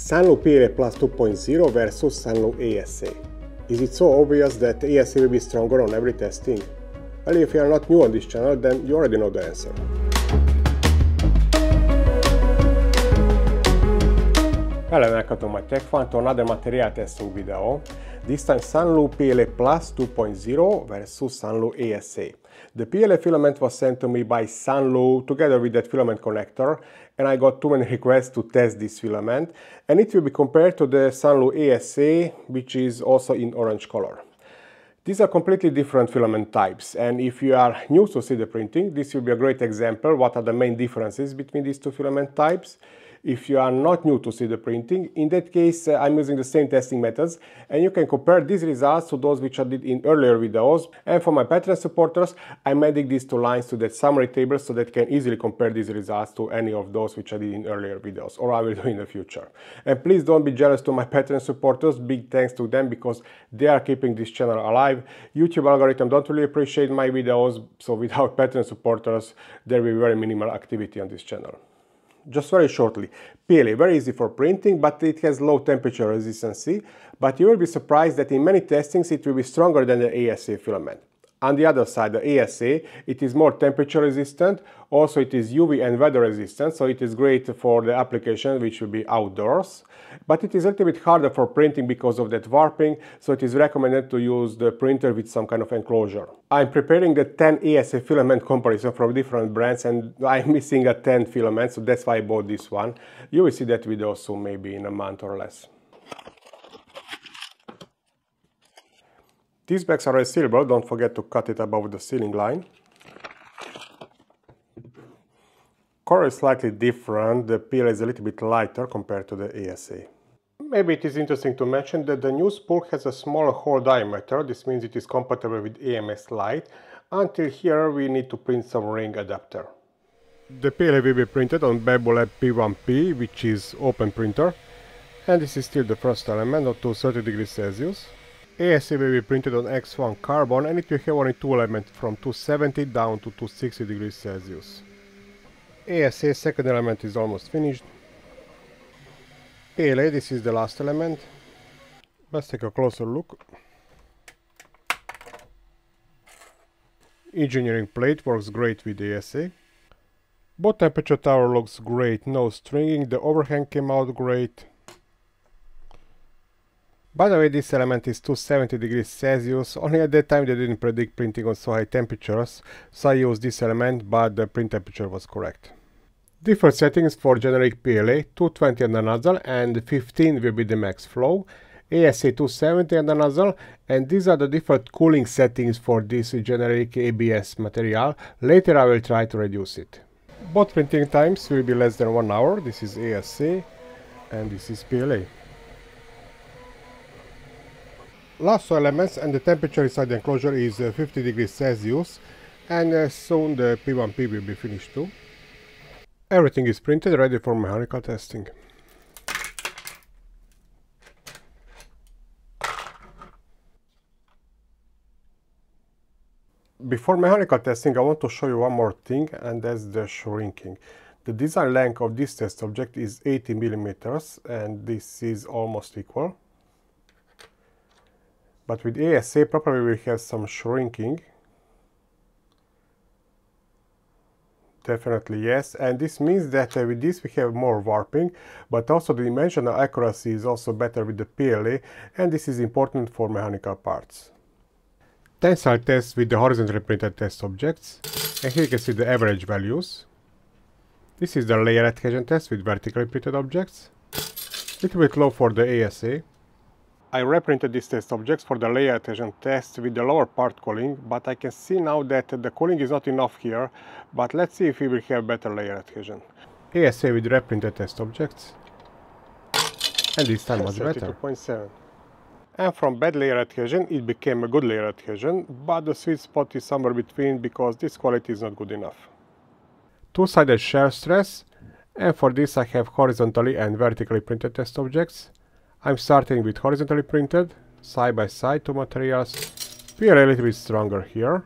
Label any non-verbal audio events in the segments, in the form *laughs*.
Sunlu PLA Plus 2.0 versus Sunlu ASA. Is it so obvious that ASA will be stronger on every testing? Well, if you are not new on this channel, then you already know the answer. Hello welcome to my TechFun to another material testing video. This time Sunlu PLA Plus 2.0 versus Sunlu ASA. The PLA filament was sent to me by Sunlu together with that filament connector and I got too many requests to test this filament and it will be compared to the Sunlu ASA which is also in orange color. These are completely different filament types and if you are new to 3D printing this will be a great example what are the main differences between these two filament types if you are not new to 3D printing. In that case, uh, I'm using the same testing methods and you can compare these results to those which I did in earlier videos. And for my Patreon supporters, I'm adding these two lines to that summary table so that you can easily compare these results to any of those which I did in earlier videos or I will do in the future. And please don't be jealous to my Patreon supporters, big thanks to them because they are keeping this channel alive. YouTube algorithm don't really appreciate my videos, so without *laughs* Patreon supporters, there will be very minimal activity on this channel. Just very shortly, PLA, very easy for printing, but it has low temperature resistance, but you will be surprised that in many testings it will be stronger than the ASA filament. On the other side, the ASA, it is more temperature resistant, also it is UV and weather resistant, so it is great for the application which will be outdoors. But it is a little bit harder for printing because of that warping, so it is recommended to use the printer with some kind of enclosure. I'm preparing the 10 ASA filament comparison from different brands and *laughs* I'm missing a 10 filament, so that's why I bought this one. You will see that video soon, maybe in a month or less. These bags are resealable, don't forget to cut it above the sealing line. Color is slightly different, the peel is a little bit lighter compared to the ASA. Maybe it is interesting to mention that the new spool has a smaller hole diameter, this means it is compatible with AMS Lite. Until here we need to print some ring adapter. The PLA will be printed on Bambu Lab P1P, which is open printer. And this is still the first element of 230 degrees Celsius. ASA will be printed on X1 carbon and it will have only two elements from 270 down to 260 degrees Celsius. ASA second element is almost finished. PLA this is the last element. Let's take a closer look. Engineering plate works great with ASA. Both temperature tower looks great, no stringing, the overhang came out great. By the way, this element is 270 degrees Celsius, only at that time they didn't predict printing on so high temperatures, so I used this element, but the print temperature was correct. Different settings for generic PLA, 220 on the nozzle and 15 will be the max flow, ASA 270 on the nozzle, and these are the different cooling settings for this generic ABS material, later I will try to reduce it. Both printing times will be less than 1 hour, this is ASA and this is PLA. Lasso elements and the temperature inside the enclosure is uh, 50 degrees Celsius and uh, soon the P1P will be finished too. Everything is printed ready for mechanical testing. Before mechanical testing I want to show you one more thing and that's the shrinking. The design length of this test object is 80 millimeters and this is almost equal. But with ASA probably we have some shrinking. Definitely yes, and this means that uh, with this we have more warping, but also the dimensional accuracy is also better with the PLA, and this is important for mechanical parts. Tensile test with the horizontally printed test objects, and here you can see the average values. This is the layer adhesion test with vertically printed objects. Little bit low for the ASA. I reprinted these test objects for the layer adhesion test with the lower part cooling, but I can see now that the cooling is not enough here, but let's see if we will have better layer adhesion. ASA with reprinted test objects, and this time much better. 32.7. And from bad layer adhesion, it became a good layer adhesion, but the sweet spot is somewhere between because this quality is not good enough. Two-sided shear stress, and for this I have horizontally and vertically printed test objects. I'm starting with horizontally printed, side by side two materials. We are a little bit stronger here.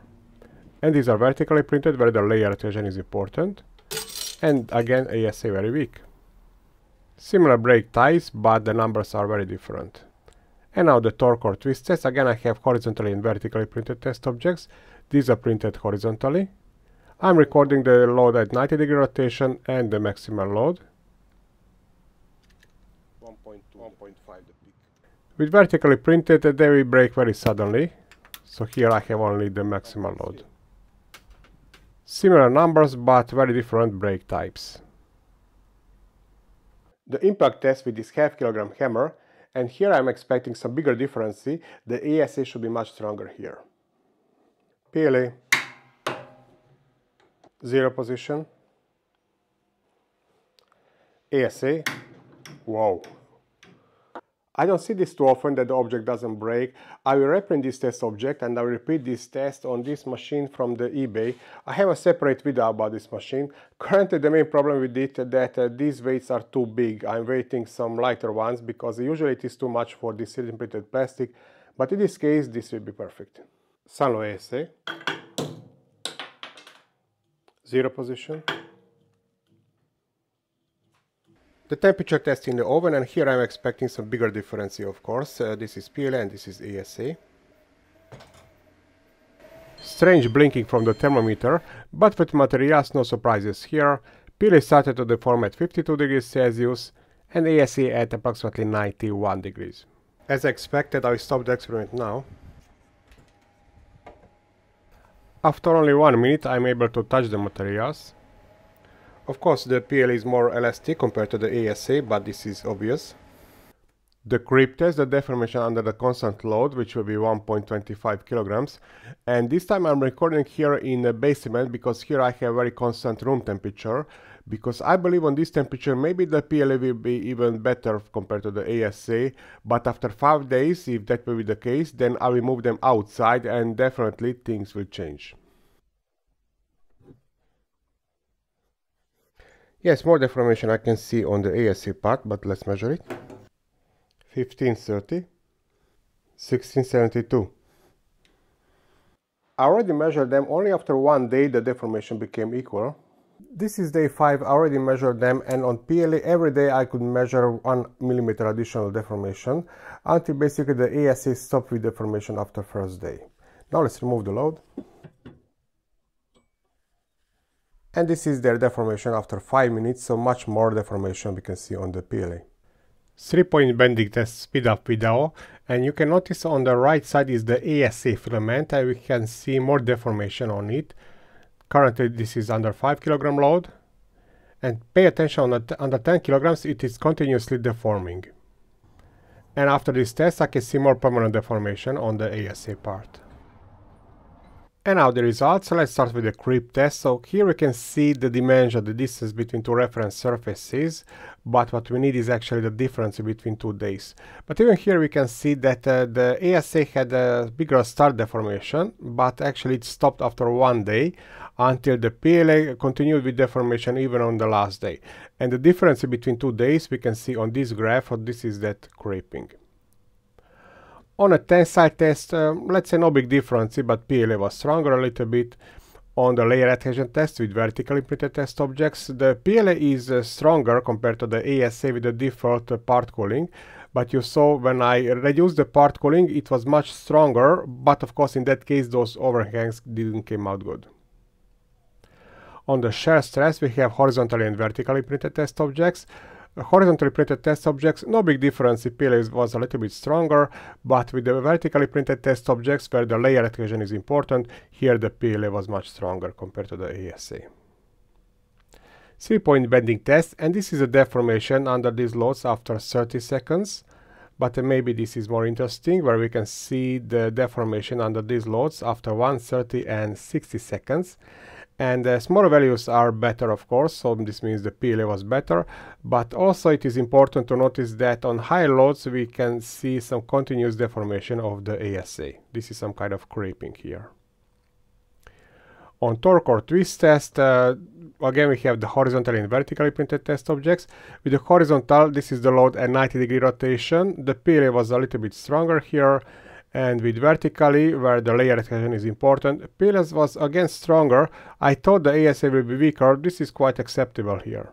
And these are vertically printed where the layer adhesion is important. And again ASA very weak. Similar break ties, but the numbers are very different. And now the torque or twist test. Again, I have horizontally and vertically printed test objects. These are printed horizontally. I'm recording the load at 90 degree rotation and the maximal load. 1.2, 1.5 the peak. With vertically printed, they will break very suddenly. So here I have only the maximal load. Similar numbers, but very different break types. The impact test with this half kilogram hammer and here I'm expecting some bigger difference. The ASA should be much stronger here. PLA, zero position. ASA, wow. I don't see this too often that the object doesn't break. I will reprint this test object and I will repeat this test on this machine from the eBay. I have a separate video about this machine. Currently the main problem with it is that uh, these weights are too big. I'm waiting some lighter ones because usually it is too much for this 3D printed plastic. But in this case this will be perfect. Sunlu ASA. Zero position the temperature test in the oven and here I'm expecting some bigger difference of course. Uh, this is PLA and this is ASA. Strange blinking from the thermometer, but with materials no surprises here. PLA started to deform at 52 degrees Celsius and ASA at approximately 91 degrees. As expected, I stop the experiment now. After only one minute, I'm able to touch the materials. Of course, the PLA is more elastic compared to the ASA, but this is obvious. The creep test the deformation under the constant load, which will be 1.25 kilograms. And this time I'm recording here in the basement because here I have very constant room temperature. Because I believe on this temperature maybe the PLA will be even better compared to the ASA. But after 5 days, if that will be the case, then I will move them outside and definitely things will change. Yes, more deformation I can see on the ASA part, but let's measure it. 1530, 1672. I already measured them, only after one day the deformation became equal. This is day 5, I already measured them and on PLA every day I could measure 1 millimeter additional deformation until basically the ASA stopped with deformation after first day. Now let's remove the load. And this is their deformation after 5 minutes, so much more deformation we can see on the PLA. 3-point bending test speed up video and you can notice on the right side is the ASA filament and we can see more deformation on it. Currently this is under 5 kilogram load and pay attention on under 10 kilograms it is continuously deforming. And after this test I can see more permanent deformation on the ASA part. And now the results, let's start with the creep test. So here we can see the dimension, the distance between two reference surfaces, but what we need is actually the difference between two days. But even here we can see that uh, the ASA had a bigger start deformation, but actually it stopped after one day until the PLA continued with deformation even on the last day. And the difference between two days we can see on this graph, this is that creeping. On a tensile test, uh, let's say no big difference, but PLA was stronger a little bit. On the layer adhesion test with vertically printed test objects, the PLA is uh, stronger compared to the ASA with the default uh, part cooling. But you saw when I reduced the part cooling, it was much stronger, but of course in that case those overhangs didn't came out good. On the shear stress, we have horizontally and vertically printed test objects horizontally printed test objects, no big difference, the PLA was a little bit stronger, but with the vertically printed test objects where the layer adhesion is important, here the PLA was much stronger compared to the ASA. Three-point bending test, and this is a deformation under these loads after 30 seconds, but maybe this is more interesting where we can see the deformation under these loads after 130 and 60 seconds and the smaller values are better of course so this means the PLA was better. But also it is important to notice that on high loads we can see some continuous deformation of the ASA this is some kind of creeping here. On torque or twist test uh, again we have the horizontal and vertically printed test objects. With the horizontal this is the load at 90 degree rotation. The PLA was a little bit stronger here and with vertically where the layer adhesion is important PLA was again stronger I thought the ASA will be weaker this is quite acceptable here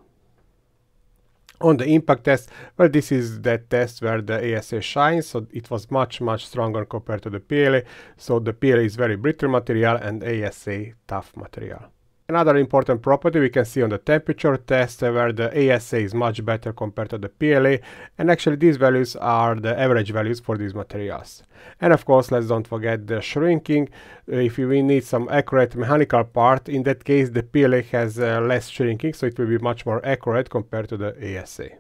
On the impact test, well, this is that test where the ASA shines, so it was much, much stronger compared to the PLA. So the PLA is very brittle material and ASA tough material. Another important property we can see on the temperature test where the ASA is much better compared to the PLA and actually these values are the average values for these materials. And of course let's don't forget the shrinking. If we need some accurate mechanical part, in that case the PLA has uh, less shrinking so it will be much more accurate compared to the ASA.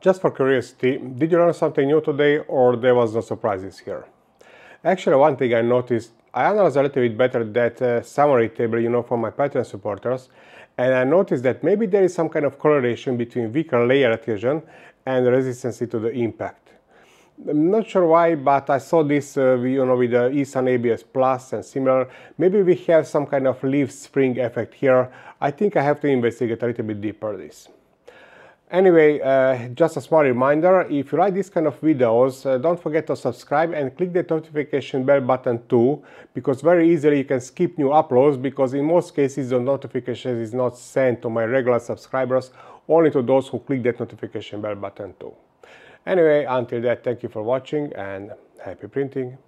Just for curiosity, did you learn something new today or there was no surprises here? Actually one thing I noticed I analyzed a little bit better that uh, summary table, you know, for my Patreon supporters, and I noticed that maybe there is some kind of correlation between weaker layer adhesion and resistance to the impact. I'm not sure why, but I saw this, uh, you know, with the eSun ABS Plus and similar. Maybe we have some kind of leaf spring effect here. I think I have to investigate a little bit deeper this. Anyway, uh, just a small reminder, if you like this kind of videos, uh, don't forget to subscribe and click the notification bell button too, because very easily you can skip new uploads, because in most cases the notification is not sent to my regular subscribers, only to those who click that notification bell button too. Anyway, until that, thank you for watching and happy printing.